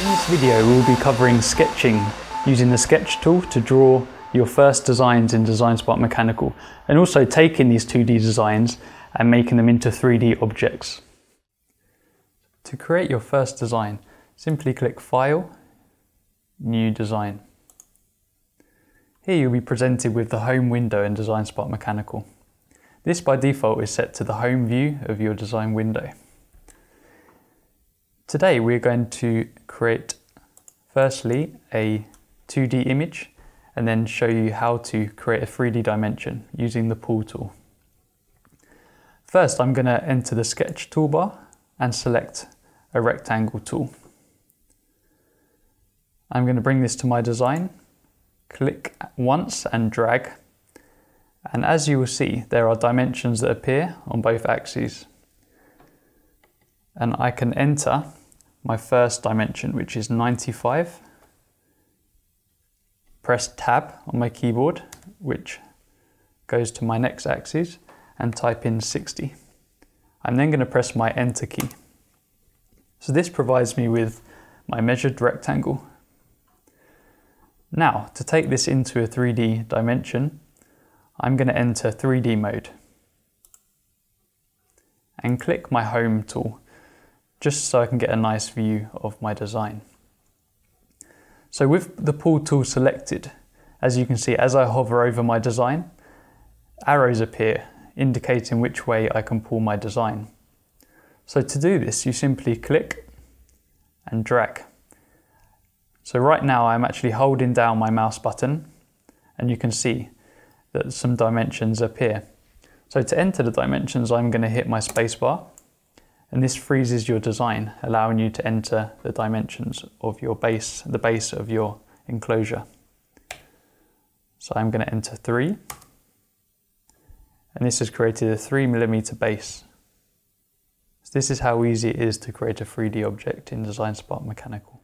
video we'll be covering sketching using the sketch tool to draw your first designs in DesignSpark Mechanical and also taking these 2D designs and making them into 3D objects. To create your first design, simply click File, New Design. Here you'll be presented with the home window in DesignSpark Mechanical. This by default is set to the home view of your design window. Today we're going to create firstly a 2D image and then show you how to create a 3D dimension using the pull tool. First I'm going to enter the sketch toolbar and select a rectangle tool. I'm going to bring this to my design, click once and drag and as you will see, there are dimensions that appear on both axes. And I can enter my first dimension, which is 95. Press tab on my keyboard, which goes to my next axis, and type in 60. I'm then going to press my enter key. So this provides me with my measured rectangle. Now, to take this into a 3D dimension, I'm going to enter 3D mode and click my home tool just so I can get a nice view of my design. So with the pull tool selected, as you can see as I hover over my design, arrows appear indicating which way I can pull my design. So to do this you simply click and drag. So right now I'm actually holding down my mouse button and you can see that some dimensions appear. So to enter the dimensions, I'm going to hit my spacebar and this freezes your design, allowing you to enter the dimensions of your base, the base of your enclosure. So I'm going to enter 3 and this has created a 3 millimeter base. So this is how easy it is to create a 3D object in DesignSpark Mechanical.